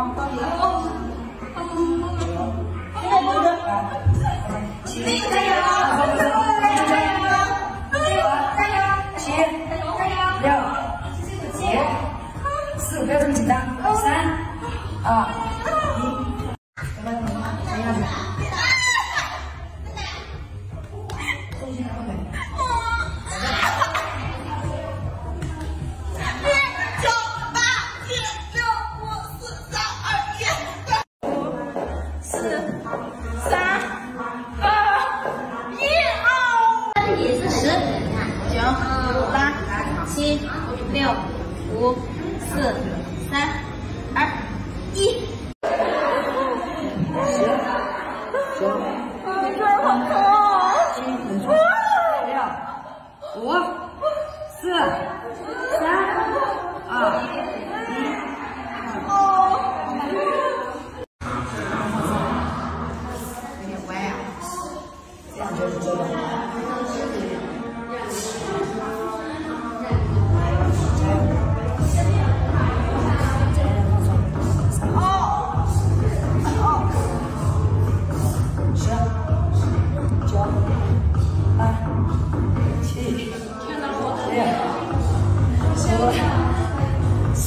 好，现在，加油，加油，四五，不要这么紧张，三，二。三、二、一，哦，十、九、八、七、六、五、四、三。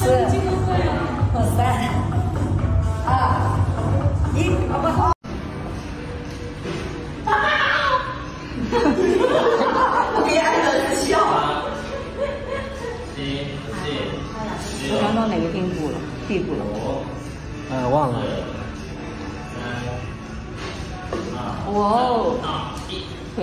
三，二，一，好不好？哈哈哈！我给。到哪个地步了？地步。了。哇哦！一，腿。